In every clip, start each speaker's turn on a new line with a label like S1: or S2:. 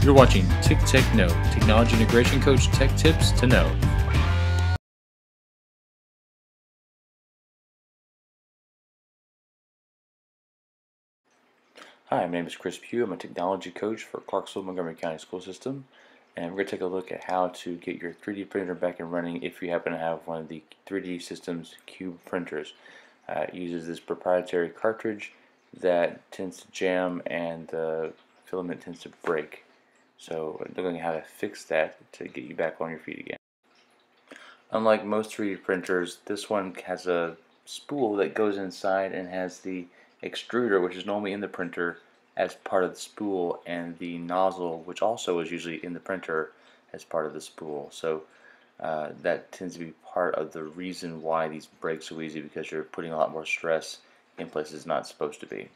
S1: You're watching Tick Tech Know, Technology Integration Coach Tech Tips to Know. Hi, my name is Chris Pugh. I'm a technology coach for Clarksville Montgomery County School System. And we're going to take a look at how to get your 3D printer back and running if you happen to have one of the 3D Systems Cube printers. Uh, it uses this proprietary cartridge that tends to jam and the filament tends to break. So at how to have to fix that to get you back on your feet again. Unlike most 3D printers, this one has a spool that goes inside and has the extruder, which is normally in the printer, as part of the spool, and the nozzle, which also is usually in the printer, as part of the spool. So uh, that tends to be part of the reason why these break so easy because you're putting a lot more stress in places not supposed to be.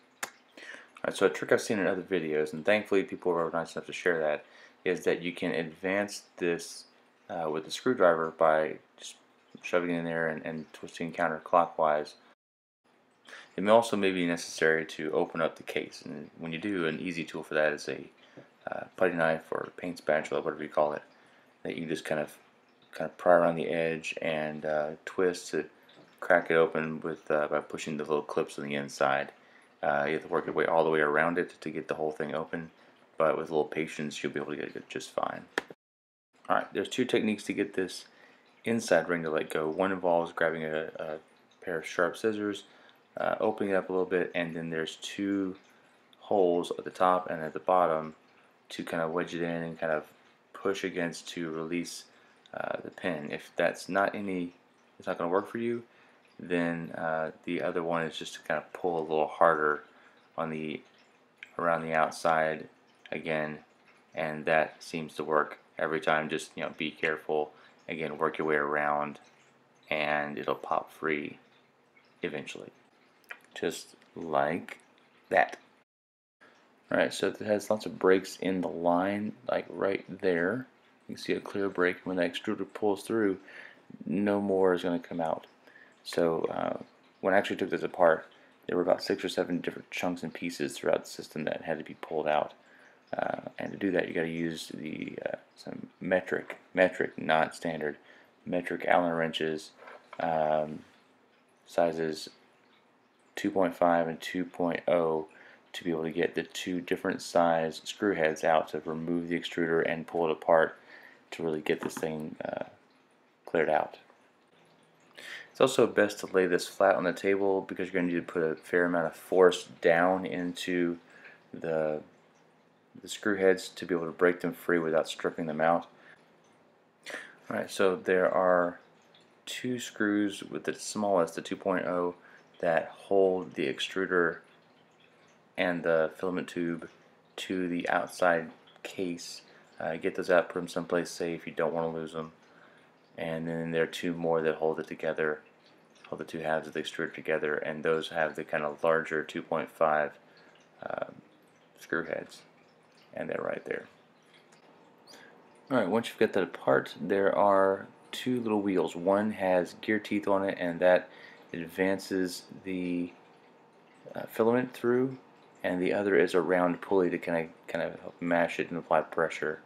S1: So a trick I've seen in other videos, and thankfully people were nice enough to share that, is that you can advance this uh, with the screwdriver by just shoving it in there and, and twisting counterclockwise. It may also may be necessary to open up the case, and when you do, an easy tool for that is a uh, putty knife or paint spatula, whatever you call it, that you just kind of kind of pry around the edge and uh, twist to crack it open with uh, by pushing the little clips on the inside. Uh, you have to work your way all the way around it to get the whole thing open, but with a little patience, you'll be able to get it just fine. Alright, there's two techniques to get this inside ring to let go. One involves grabbing a, a pair of sharp scissors, uh, opening it up a little bit, and then there's two holes at the top and at the bottom to kind of wedge it in and kind of push against to release uh, the pin. If that's not any, it's not going to work for you, then uh, the other one is just to kind of pull a little harder on the around the outside again and that seems to work every time. Just you know be careful. Again work your way around and it'll pop free eventually. Just like that. Alright so it has lots of breaks in the line like right there. You can see a clear break. When the extruder pulls through no more is going to come out so uh, when I actually took this apart, there were about six or seven different chunks and pieces throughout the system that had to be pulled out. Uh, and to do that, you got to use the uh, some metric, metric, not standard, metric Allen wrenches, um, sizes 2.5 and 2.0 to be able to get the two different size screw heads out to remove the extruder and pull it apart to really get this thing uh, cleared out. It's also best to lay this flat on the table because you're going to need to put a fair amount of force down into the, the screw heads to be able to break them free without stripping them out. Alright, so there are two screws with the smallest, the 2.0, that hold the extruder and the filament tube to the outside case. Uh, get those out, put them someplace safe. You don't want to lose them and then there are two more that hold it together hold the two halves of the extruder together and those have the kind of larger 2.5 um, screw heads. And they're right there. Alright once you've got that apart there are two little wheels. One has gear teeth on it and that advances the uh, filament through and the other is a round pulley to kind of kind of mash it and apply pressure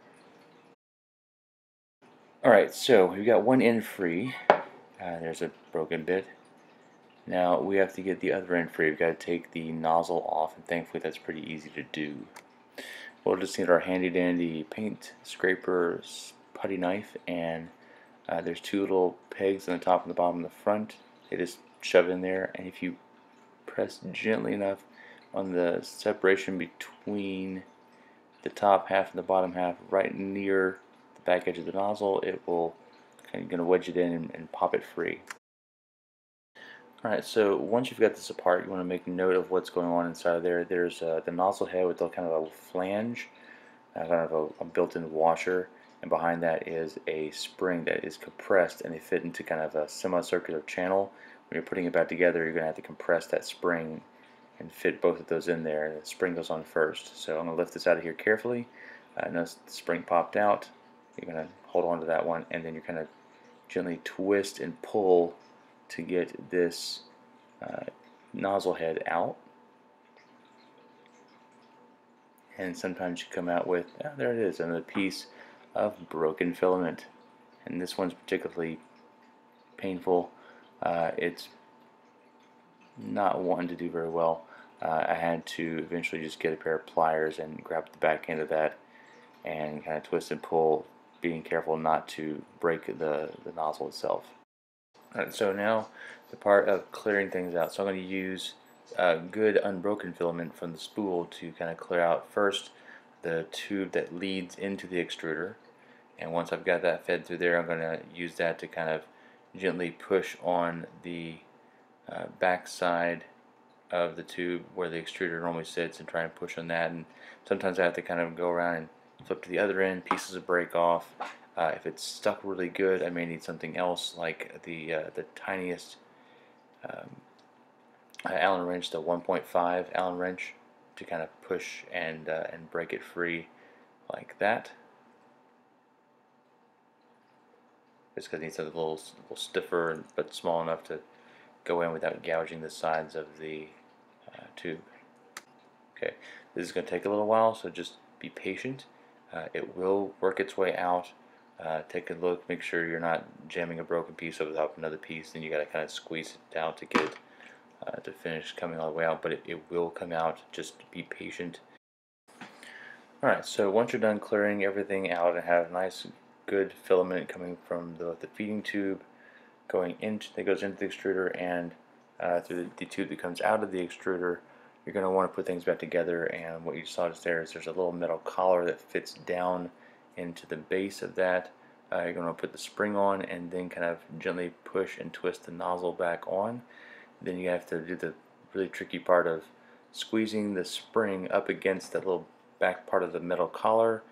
S1: Alright, so we've got one end free. Uh, there's a broken bit. Now we have to get the other end free. We've got to take the nozzle off, and thankfully that's pretty easy to do. We'll just need our handy dandy paint scraper putty knife, and uh, there's two little pegs on the top and the bottom and the front. They just shove in there, and if you press gently enough on the separation between the top half and the bottom half, right near back edge of the nozzle, it will kind of going to wedge it in and, and pop it free. Alright, so once you've got this apart, you want to make note of what's going on inside of there. There's uh, the nozzle head with a kind of a flange, uh, kind of a, a built-in washer, and behind that is a spring that is compressed and they fit into kind of a semicircular channel. When you're putting it back together, you're going to have to compress that spring and fit both of those in there. The spring goes on first. So I'm going to lift this out of here carefully. Uh, notice the spring popped out. You're going to hold on to that one and then you're kind of gently twist and pull to get this uh, nozzle head out. and sometimes you come out with, oh, there it is, another piece of broken filament. And this one's particularly painful. Uh, it's not wanting to do very well. Uh, I had to eventually just get a pair of pliers and grab the back end of that and kind of twist and pull, being careful not to break the, the nozzle itself. So now the part of clearing things out. So I'm going to use good unbroken filament from the spool to kind of clear out first the tube that leads into the extruder and once I've got that fed through there I'm going to use that to kind of gently push on the uh, back side of the tube where the extruder normally sits and try and push on that and sometimes I have to kind of go around and flip to the other end pieces will break off uh, if it's stuck really good I may need something else like the uh, the tiniest um, Allen wrench the 1.5 Allen wrench to kind of push and uh, and break it free like that just because it needs a little, a little stiffer but small enough to go in without gouging the sides of the uh, tube. Okay, this is going to take a little while, so just be patient. Uh, it will work its way out. Uh, take a look, make sure you're not jamming a broken piece over top of another piece, then you got to kind of squeeze it down to get it uh, to finish coming all the way out, but it, it will come out. Just be patient. Alright, so once you're done clearing everything out and have a nice good filament coming from the, the feeding tube going into that goes into the extruder and uh, through the, the, tube that comes out of the extruder you're going to want to put things back together and what you saw just there is there's a little metal collar that fits down into the base of that. Uh, you're going to put the spring on and then kind of gently push and twist the nozzle back on. Then you have to do the really tricky part of squeezing the spring up against that little back part of the metal collar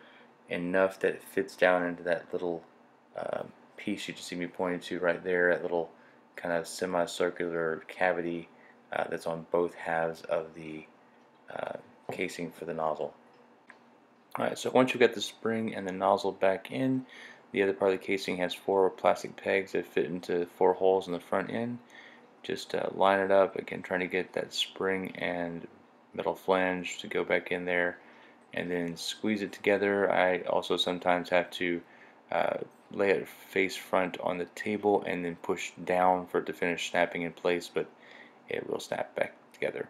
S1: enough that it fits down into that little uh, piece you just see me pointing to right there, that little kind of semicircular cavity uh, that's on both halves of the uh, casing for the nozzle. Alright, so once you get the spring and the nozzle back in, the other part of the casing has four plastic pegs that fit into four holes in the front end. Just uh, line it up, again trying to get that spring and metal flange to go back in there and then squeeze it together. I also sometimes have to uh, lay it face front on the table and then push down for it to finish snapping in place, but it will snap back together.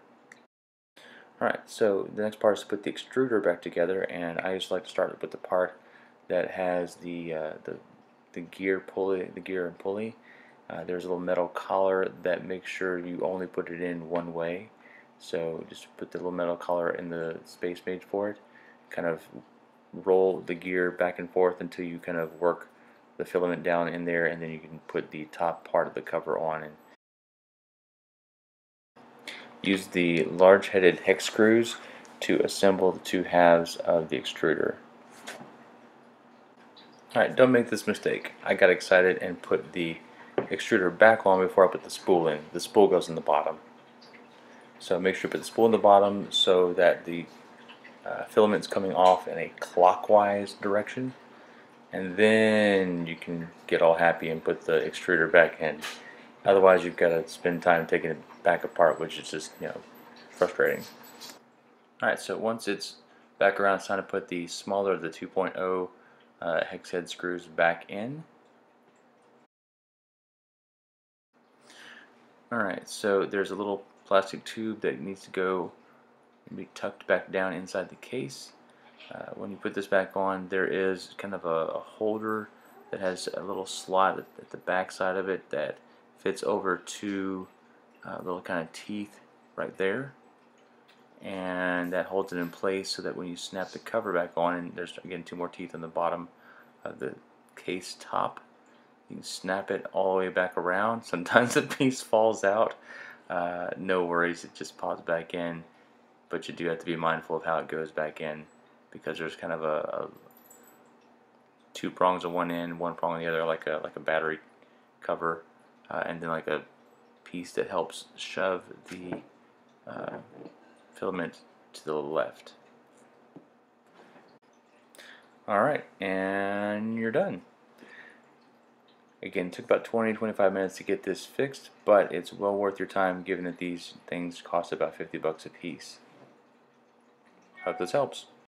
S1: Alright, so the next part is to put the extruder back together, and I just like to start with the part that has the uh, the, the gear pulley, the gear and pulley. Uh, there's a little metal collar that makes sure you only put it in one way. So just put the little metal collar in the space made for it kind of roll the gear back and forth until you kind of work the filament down in there and then you can put the top part of the cover on and use the large headed hex screws to assemble the two halves of the extruder. Alright, don't make this mistake. I got excited and put the extruder back on before I put the spool in. The spool goes in the bottom. So make sure you put the spool in the bottom so that the uh, filaments coming off in a clockwise direction and then you can get all happy and put the extruder back in otherwise you've got to spend time taking it back apart which is just you know frustrating alright so once it's back around it's time to put the smaller of the 2.0 uh, hex head screws back in alright so there's a little plastic tube that needs to go and be tucked back down inside the case. Uh, when you put this back on, there is kind of a, a holder that has a little slot at, at, the back side of it that fits over two uh, little kind of teeth right there. And that holds it in place so that when you snap the cover back on, and there's again two more teeth on the bottom of the case top, you can snap it all the way back around. Sometimes the piece falls out. Uh, no worries, it just pops back in but you do have to be mindful of how it goes back in because there's kind of a, a two prongs on one end, one prong on the other, like a like a battery cover, uh, and then like a piece that helps shove the uh, filament to the left. Alright, and you're done. Again, took about 20-25 minutes to get this fixed, but it's well worth your time given that these things cost about 50 bucks a piece. Hope this helps.